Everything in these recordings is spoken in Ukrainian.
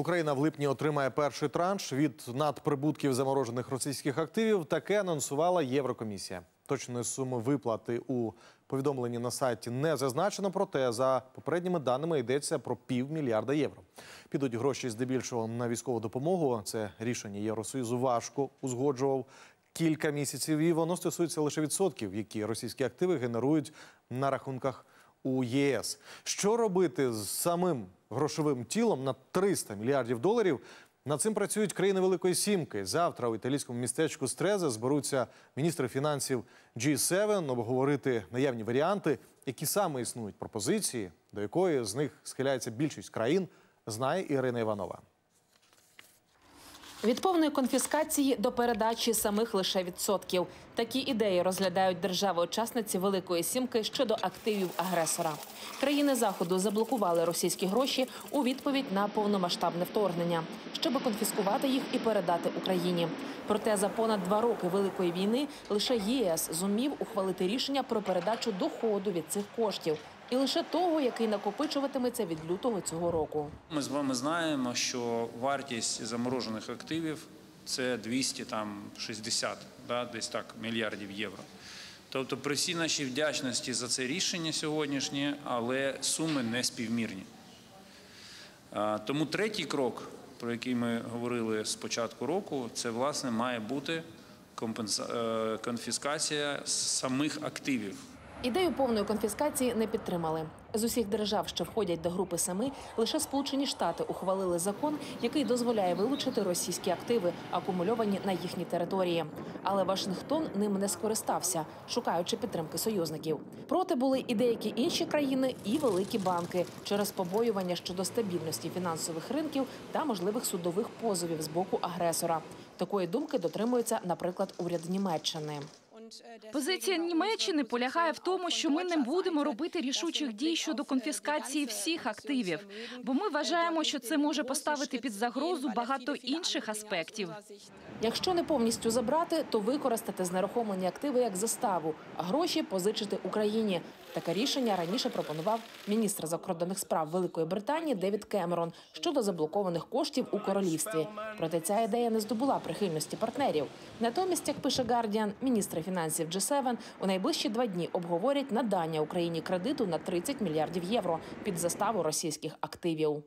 Україна в липні отримає перший транш від надприбутків заморожених російських активів. Таке анонсувала Єврокомісія. Точної суми виплати у повідомленні на сайті не зазначено, проте за попередніми даними йдеться про півмільярда євро. Підуть гроші здебільшого на військову допомогу. Це рішення Євросоюзу важко узгоджував кілька місяців, і воно стосується лише відсотків, які російські активи генерують на рахунках у ЄС. Що робити з самим грошовим тілом на 300 мільярдів доларів? Над цим працюють країни Великої Сімки. Завтра у італійському містечку Стрезе зберуться міністри фінансів G7 обговорити наявні варіанти, які саме існують пропозиції, до якої з них схиляється більшість країн, знає Ірина Іванова. Від повної конфіскації до передачі самих лише відсотків. Такі ідеї розглядають держави-учасниці Великої Сімки щодо активів агресора. Країни заходу заблокували російські гроші у відповідь на повномасштабне вторгнення, щоб конфіскувати їх і передати Україні. Проте за понад два роки великої війни лише ЄС зумів ухвалити рішення про передачу доходу від цих коштів. І лише того, який накопичуватиметься від лютого цього року. Ми з вами знаємо, що вартість заморожених активів це 260, да, десь так, мільярдів євро. Тобто, при всій нашій вдячності за це рішення сьогоднішнє, але суми не співмірні. Тому третій крок, про який ми говорили з початку року, це власне має бути компенса- е, конфіскація самих активів. Ідею повної конфіскації не підтримали. З усіх держав, що входять до групи семи, лише Сполучені Штати ухвалили закон, який дозволяє вилучити російські активи, акумульовані на їхній території. Але Вашингтон ним не скористався, шукаючи підтримки союзників. Проти були і деякі інші країни, і великі банки через побоювання щодо стабільності фінансових ринків та можливих судових позовів з боку агресора. Такої думки дотримується, наприклад, уряд Німеччини. Позиція Німеччини полягає в тому, що ми не будемо робити рішучих дій щодо конфіскації всіх активів, бо ми вважаємо, що це може поставити під загрозу багато інших аспектів. Якщо не повністю забрати, то використати знерухомлені активи як заставу, а гроші позичити Україні. Таке рішення раніше пропонував міністр закордонних справ Великої Британії Девід Кемерон щодо заблокованих коштів у королівстві. Проте ця ідея не здобула прихильності партнерів. Натомість, як пише Guardian, міністри фінансів G7 у найближчі два дні обговорять надання Україні кредиту на 30 мільярдів євро під заставу російських активів.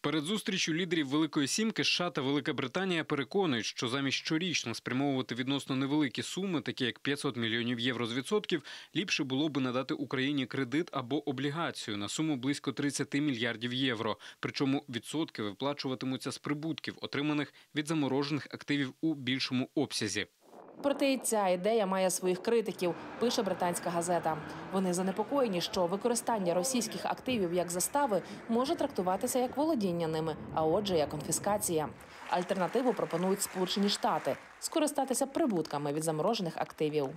Перед зустрічю лідерів Великої Сімки США та Велика Британія переконують, що замість щорічно спрямовувати відносно невеликі суми, такі як 500 мільйонів євро з відсотків, ліпше було би надати Україні кредит або облігацію на суму близько 30 мільярдів євро. Причому відсотки виплачуватимуться з прибутків, отриманих від заморожених активів у більшому обсязі. Проте і ця ідея має своїх критиків, пише британська газета. Вони занепокоєні, що використання російських активів як застави може трактуватися як володіння ними, а отже, як конфіскація. Альтернативу пропонують Сполучені Штати скористатися прибутками від заморожених активів.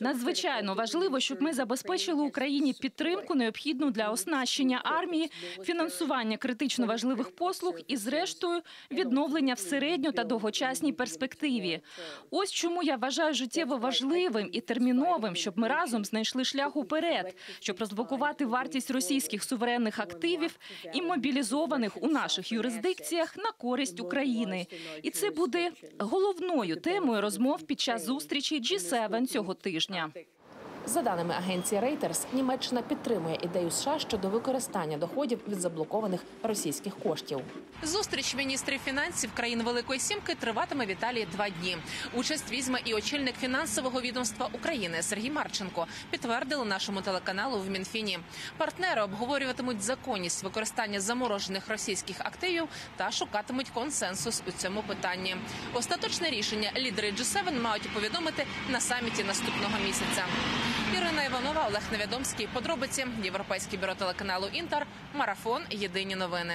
Надзвичайно важливо, щоб ми забезпечили Україні підтримку, необхідну для оснащення армії, фінансування критично важливих послуг і, зрештою, відновлення в середньо та довгочасній перспективі. Ось чому я вважаю життєво важливим і терміновим, щоб ми разом знайшли шлях уперед, щоб розблокувати вартість російських суверенних активів і мобілізованих у наших юрисдикціях на користь України. І це буде головною темою розмов під час зустрічі G7 цього тижня. За даними агенції Reuters, Німеччина підтримує ідею США щодо використання доходів від заблокованих російських коштів. Зустріч міністрів фінансів країн Великої Сімки триватиме в Італії два дні. Участь візьме і очільник фінансового відомства України Сергій Марченко. Підтвердили нашому телеканалу в Мінфіні. Партнери обговорюватимуть законність використання заморожених російських активів та шукатимуть консенсус у цьому питанні. Остаточне рішення лідери G7 мають повідомити на саміті наступного місяця. Ірина Іванова, Олег Невідомський. Подробиці Європейське бюро телеканалу Інтер. Марафон. Єдині новини.